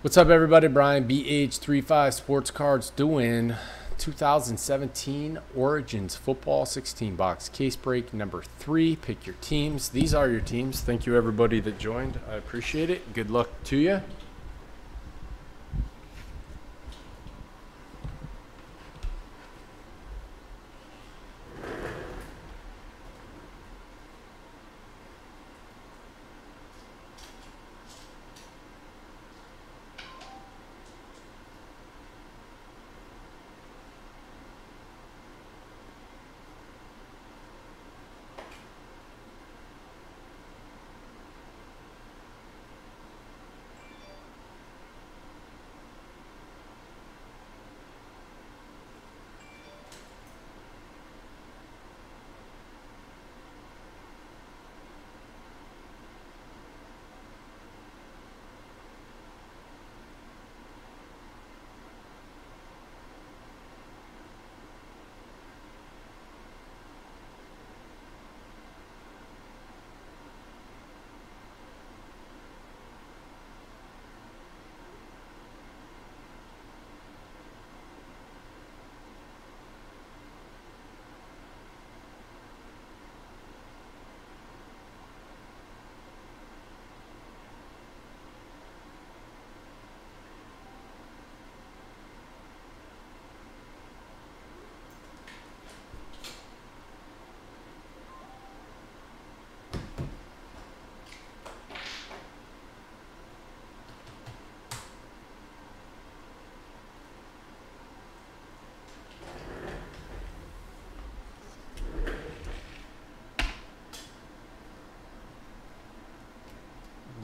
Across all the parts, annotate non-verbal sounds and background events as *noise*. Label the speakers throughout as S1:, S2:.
S1: What's up, everybody? Brian BH35 Sports Cards doing 2017 Origins Football 16 box case break number three. Pick your teams. These are your teams. Thank you, everybody that joined. I appreciate it. Good luck to you.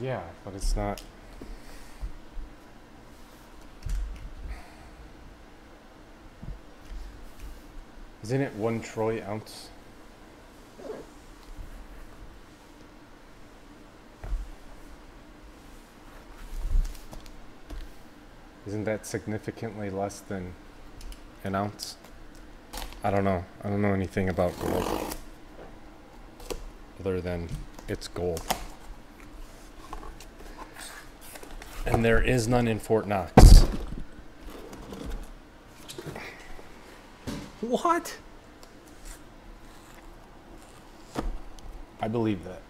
S1: Yeah, but it's not. Isn't it one troy ounce? Isn't that significantly less than an ounce? I don't know. I don't know anything about gold. Other than it's gold. And there is none in Fort Knox. What? I believe that.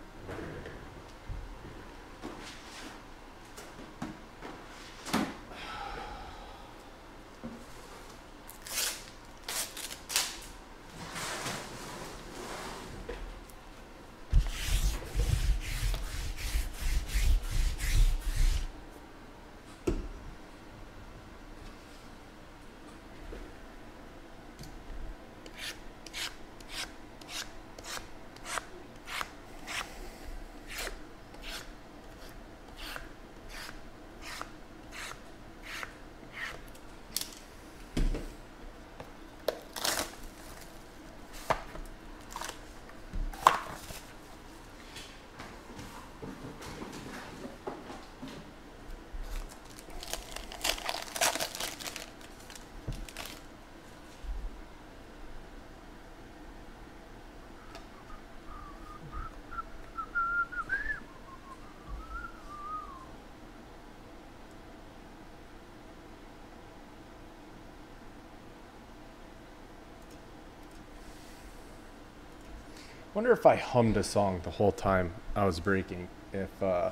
S1: Wonder if I hummed a song the whole time I was breaking, if uh,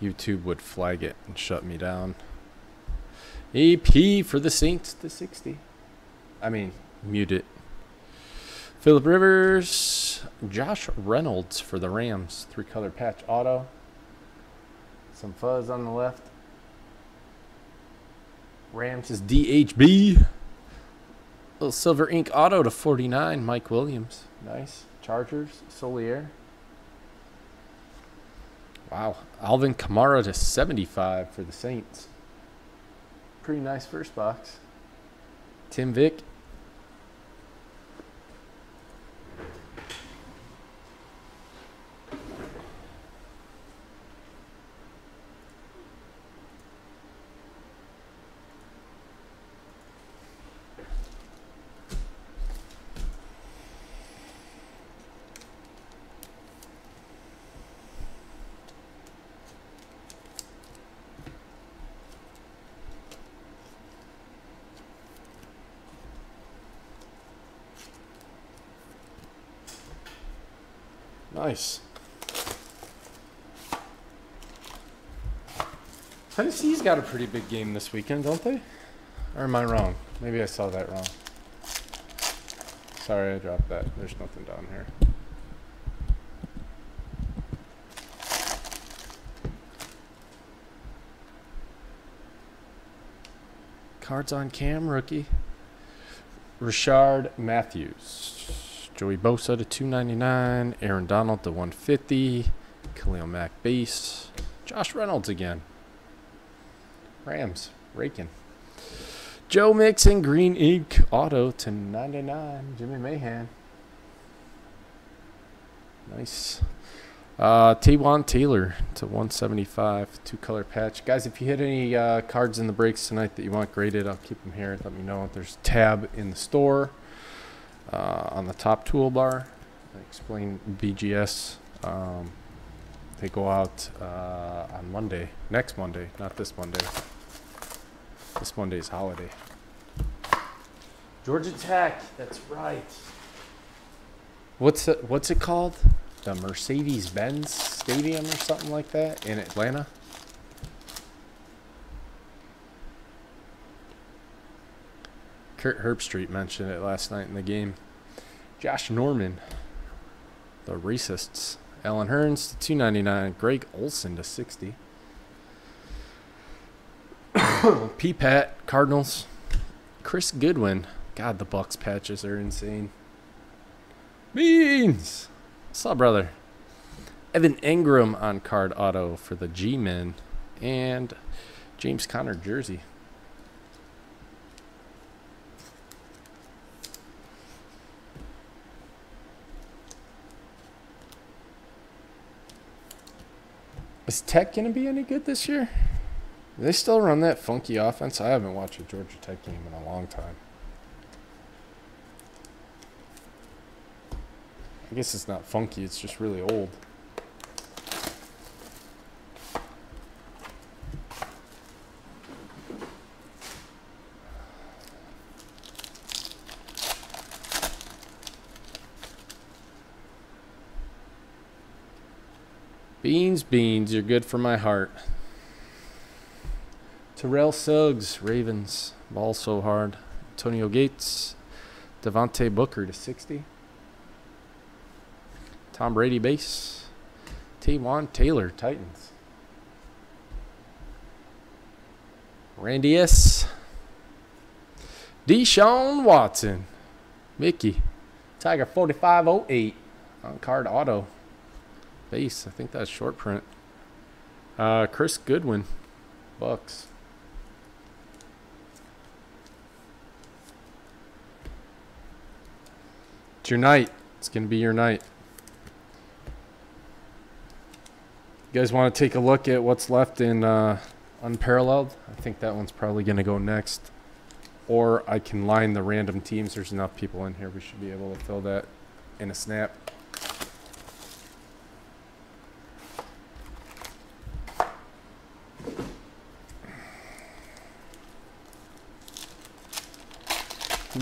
S1: YouTube would flag it and shut me down. AP for the Saints to 60. I mean, mute it. Philip Rivers, Josh Reynolds for the Rams, three color patch auto. Some fuzz on the left. Rams is DHB. Little silver ink auto to 49, Mike Williams. Nice. Chargers, Solier. Wow. Alvin Kamara to 75 for the Saints. Pretty nice first box. Tim Vick. Nice. Tennessee's got a pretty big game this weekend, don't they? Or am I wrong? Maybe I saw that wrong. Sorry, I dropped that. There's nothing down here. Cards on cam, rookie. Rishard Matthews. Joey Bosa to 299. Aaron Donald to 150. Khalil Mack base. Josh Reynolds again. Rams. Raking. Joe Mixon Green Ink Auto to 99. Jimmy Mahan. Nice. Uh, Taywan Taylor to 175, two color patch. Guys, if you hit any uh, cards in the breaks tonight that you want graded, I'll keep them here. Let me know. if There's tab in the store uh, on the top toolbar. I explain BGS. Um, they go out uh, on Monday, next Monday, not this Monday. This Monday's holiday. Georgia Tech, that's right. What's it, what's it called? the Mercedes Benz Stadium or something like that in Atlanta. Kirk Herbstreit mentioned it last night in the game. Josh Norman, the racists. Allen Hurns to 299. Greg Olsen to 60. *coughs* P. Pat Cardinals. Chris Goodwin. God, the Bucks patches are insane. Beans. What's up, brother? Evan Engram on card auto for the G Men and James Conner jersey. Is Tech going to be any good this year? Do they still run that funky offense? I haven't watched a Georgia Tech game in a long time. I guess it's not funky, it's just really old. Beans, beans, you're good for my heart. Terrell Suggs, Ravens, ball so hard. Antonio Gates, Devontae Booker to 60. Tom Brady base. Taywan Taylor, Titans. Randy S. Deshaun Watson. Mickey. Tiger 4508 on card auto. Base. I think that's short print. Uh, Chris Goodwin. Bucks. It's your night. It's going to be your night. You guys want to take a look at what's left in uh, Unparalleled? I think that one's probably going to go next. Or I can line the random teams. There's enough people in here. We should be able to fill that in a snap.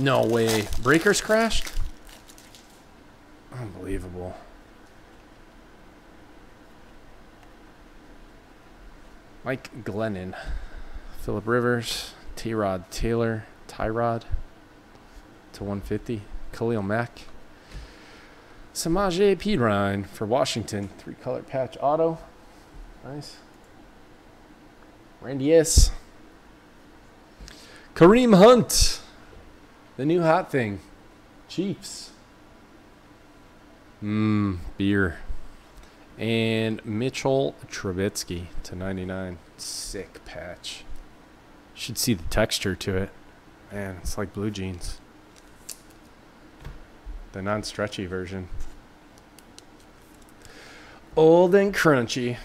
S1: No way. Breakers crashed? Unbelievable. Mike Glennon, Philip Rivers, T Rod Taylor, Tyrod to 150, Khalil Mack, Samaje Perine for Washington, three color patch auto. Nice. Randy S. Kareem Hunt, the new hot thing. Chiefs. Mmm, beer. And Mitchell Trubisky to 99. Sick patch. Should see the texture to it. Man, it's like blue jeans. The non stretchy version. Old and crunchy.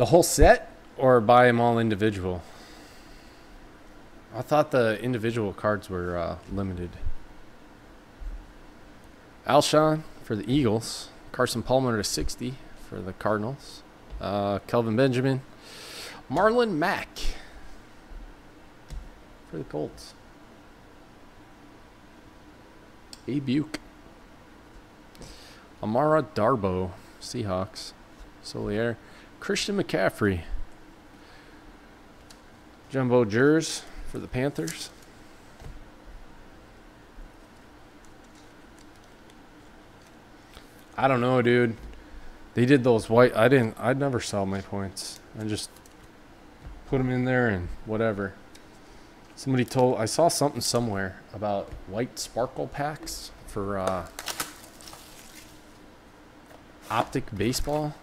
S1: The whole set or buy them all individual? I thought the individual cards were uh, limited. Alshon for the Eagles. Carson Palmer to 60 for the Cardinals. Uh, Kelvin Benjamin. Marlon Mack for the Colts. A. Buke. Amara Darboh, Seahawks. Solier. Christian McCaffrey. Jumbo Jers for the Panthers. I don't know, dude. They did those white. I didn't. I never saw my points. I just put them in there and whatever. Somebody told. I saw something somewhere about white sparkle packs for uh, optic baseball.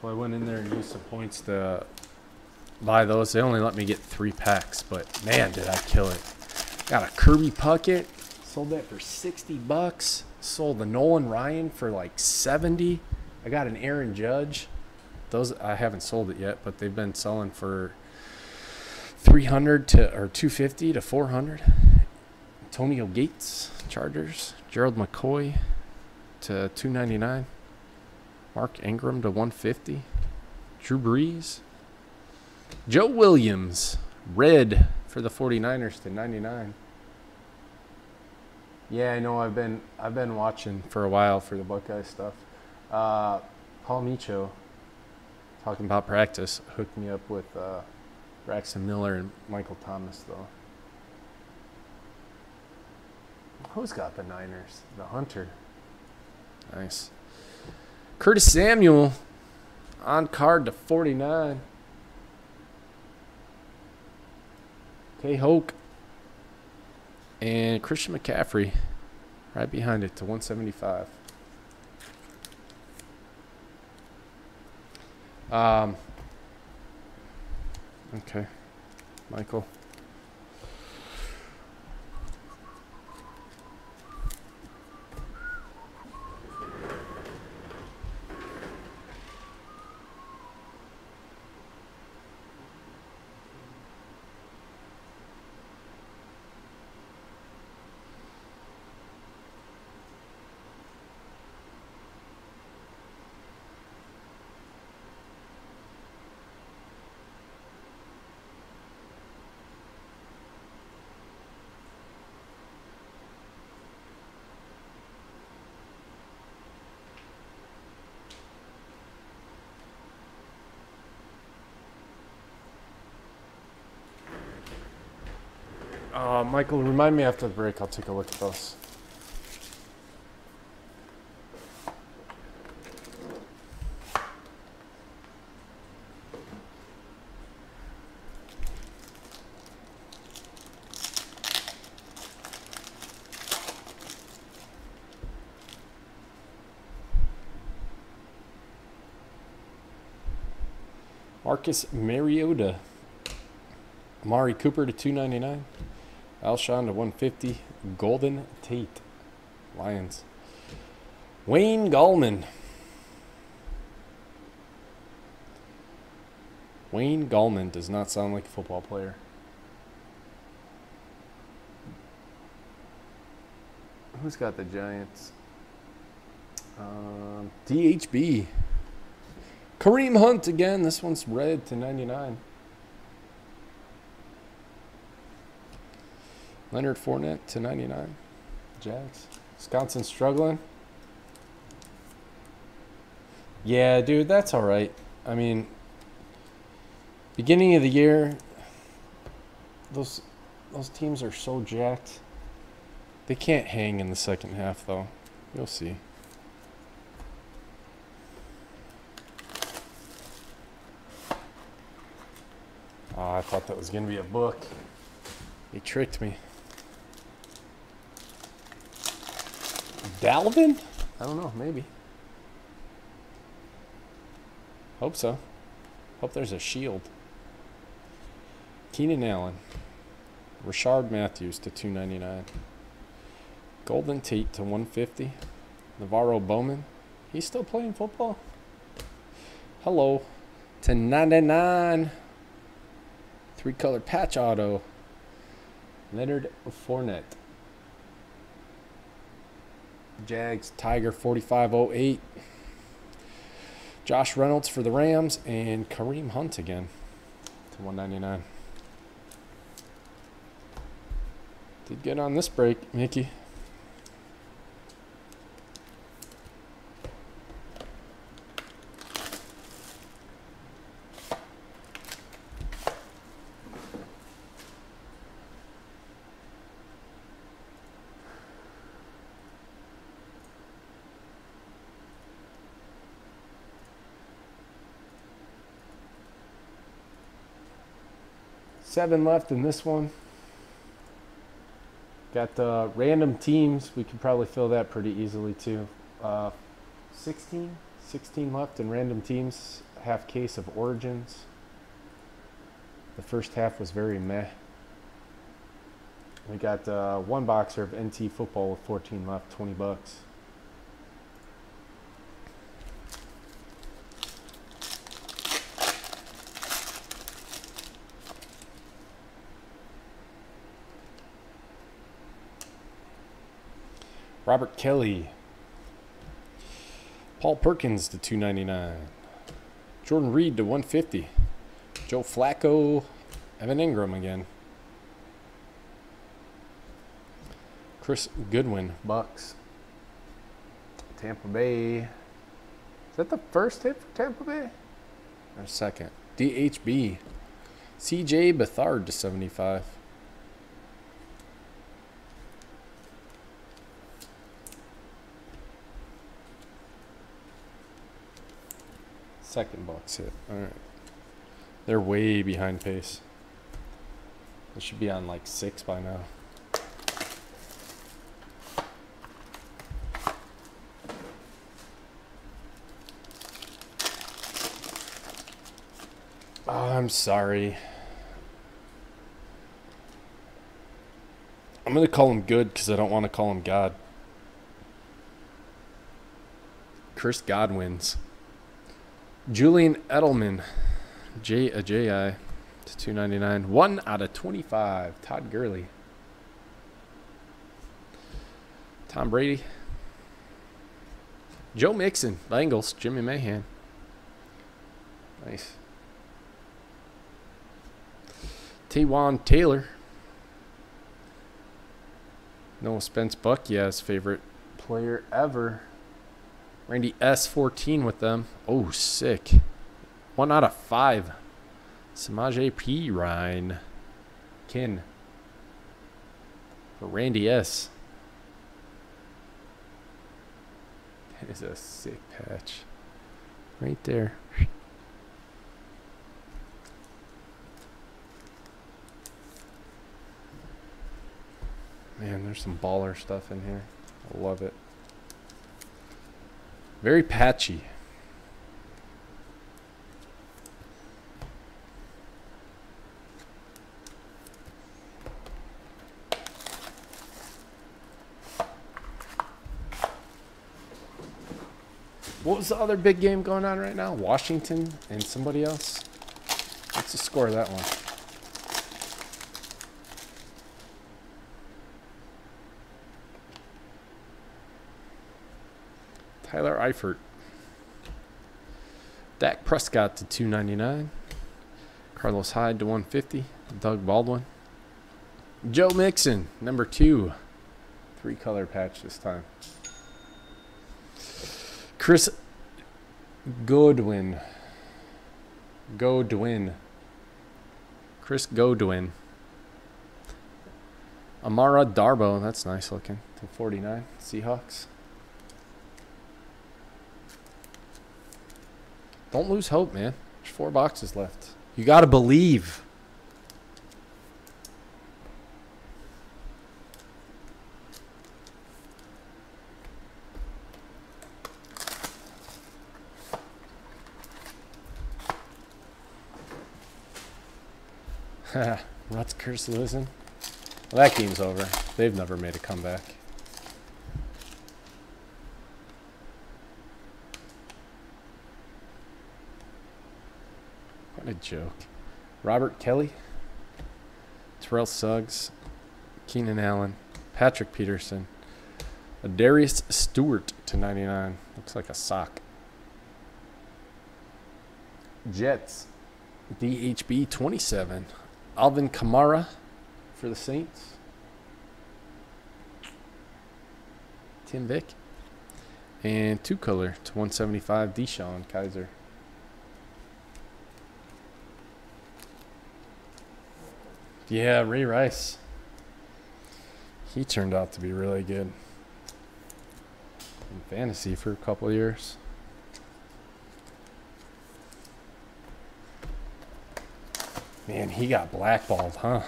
S1: So I went in there and used some points to buy those. They only let me get three packs, but man, did I kill it. Got a Kirby Puckett. Sold that for 60 bucks. Sold the Nolan Ryan for like 70. I got an Aaron Judge. Those I haven't sold it yet, but they've been selling for 300 to or 250 to 400. Antonio Gates, Chargers. Gerald McCoy to 299. Mark Ingram to 150. Drew Brees. Joe Williams, red for the 49ers to 99. Yeah, I know. I've been I've been watching for a while for the Buckeye stuff. Uh, Paul Micho, talking about practice, hooked me up with uh, Braxton Miller and Michael Thomas, though. Who's got the Niners? The Hunter. Nice. Curtis Samuel on card to 49. K Hoke. And Christian McCaffrey right behind it to 175. Um, okay, Michael. Uh, Michael, remind me after the break. I'll take a look at those. Marcus Mariota. Amari Cooper to 299. Alshon to 150. Golden Tate. Lions. Wayne Gallman. Wayne Gallman does not sound like a football player. Who's got the Giants? Um, DHB. Kareem Hunt again. This one's red to 99. Leonard Fournette to 99. Jags. Wisconsin struggling. Yeah, dude, that's all right. I mean, beginning of the year, those those teams are so jacked. They can't hang in the second half, though. You'll see. Oh, I thought that was going to be a book. He tricked me. Dalvin? I don't know, maybe. Hope so. Hope there's a shield. Keenan Allen. Rishard Matthews to 299. Golden Tate to 150. NaVorro Bowman. He's still playing football. Hello. To 99. Three color patch auto. Leonard Fournette. Jags Tiger 4508. Josh Reynolds for the Rams and Kareem Hunt again to 199. Did good on this break, Mickey. Seven left in this one. Got the random teams. We could probably fill that pretty easily too. Uh, 16? 16 left in random teams. Half case of Origins. The first half was very meh. We got uh, one boxer of NT football with 14 left, 20 bucks. Robert Kelly. Paul Perkins to 299. Jordan Reed to 150. Joe Flacco. Evan Engram again. Chris Goodwin, Bucks. Tampa Bay. Is that the first hit for Tampa Bay? Or second? DHB. CJ Beathard to 75. Second box hit. All right. They're way behind pace. They should be on like six by now. Oh, I'm sorry. I'm going to call him good because I don't want to call him God. Chris Godwins. Julian Edelman. J a J I to 299. 1 out of 25. Todd Gurley. Tom Brady. Joe Mixon. Bengals. Jimmy Mahan. Nice. Taywan Taylor. Noah Spence Buck, yes, favorite player ever. Randy S14 with them. Oh, sick. One out of five. Samaje P. Ryan. Kin. For Randy S. That is a sick patch. Right there. Man, there's some baller stuff in here. I love it. Very patchy. What was the other big game going on right now? Washington and somebody else? What's the score of that one? Tyler Eifert. Dak Prescott to 299. Carlos Hyde to 150. Doug Baldwin. Joe Mixon, number two. Three color patch this time. Chris Godwin. Godwin. Chris Godwin. Amara Darboh, That's nice looking. To 49. Seahawks. Don't lose hope, man. There's four boxes left. You got to believe. *laughs* Rutgers losing. Well, that game's over. They've never made a comeback. A joke. Robert Kelly. Terrell Suggs. Keenan Allen, Patrick Peterson, Darius Stewart to 99. Looks like a sock. Jets, DHB 27. Alvin Kamara for the Saints. Tim Vick. And two color to 175, DeShone Kizer. Yeah, Ray Rice. He turned out to be really good in fantasy for a couple years. Man, he got blackballed, huh?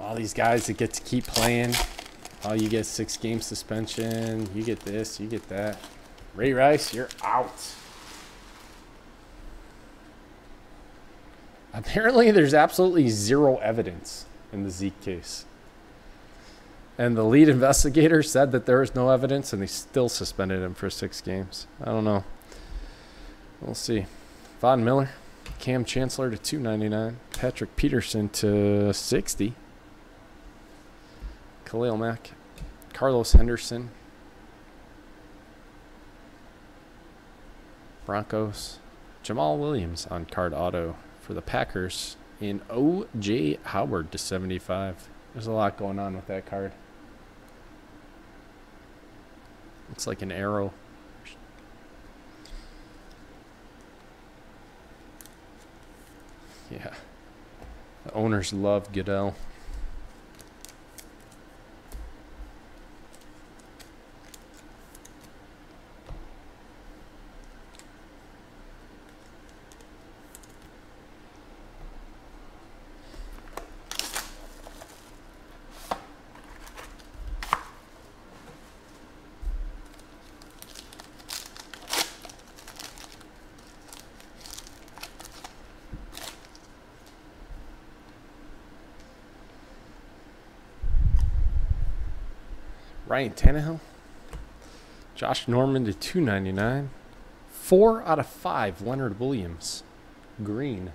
S1: All these guys that get to keep playing. Oh, you get six game suspension. You get this, you get that. Ray Rice, you're out. Apparently, there's absolutely zero evidence in the Zeke case. And the lead investigator said that there is no evidence, and they still suspended him for six games. I don't know. We'll see. Von Miller, Kam Chancellor to 299, Patrick Peterson to 60, Khalil Mack, Carlos Henderson, Broncos, Jamaal Williams on card auto for the Packers, and O.J. Howard to 75. There's a lot going on with that card. Looks like an arrow. Yeah. The owners love Goodell. Ryan Tannehill. Josh Norman to 299. Four out of five, Leonard Williams. Green.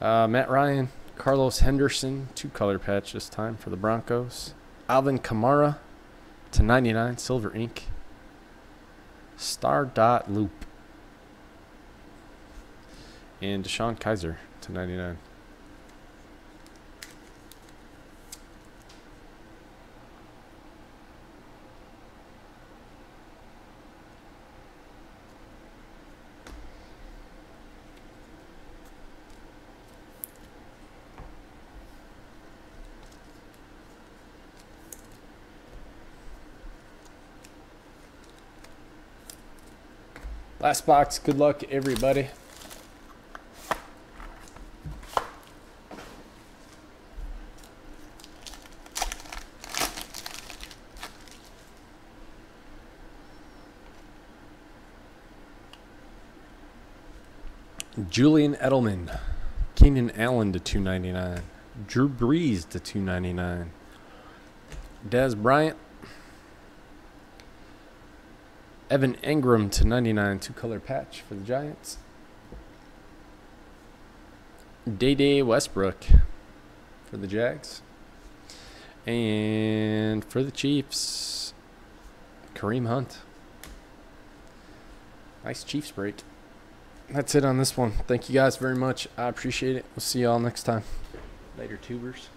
S1: Uh, Matt Ryan, Carlos Henderson, two color patch this time for the Broncos. Alvin Kamara to 99, silver ink. Star dot loop. And DeShone Kizer to 99. Last box. Good luck, everybody. Julian Edelman, Keenan Allen to 299, Drew Brees to 299, Dez Bryant, Evan Engram to 99, two color patch for the Giants. Dede Westbrook for the Jags. And for the Chiefs, Kareem Hunt. Nice Chiefs break. That's it on this one. Thank you guys very much. I appreciate it. We'll see y'all next time. Later, tubers.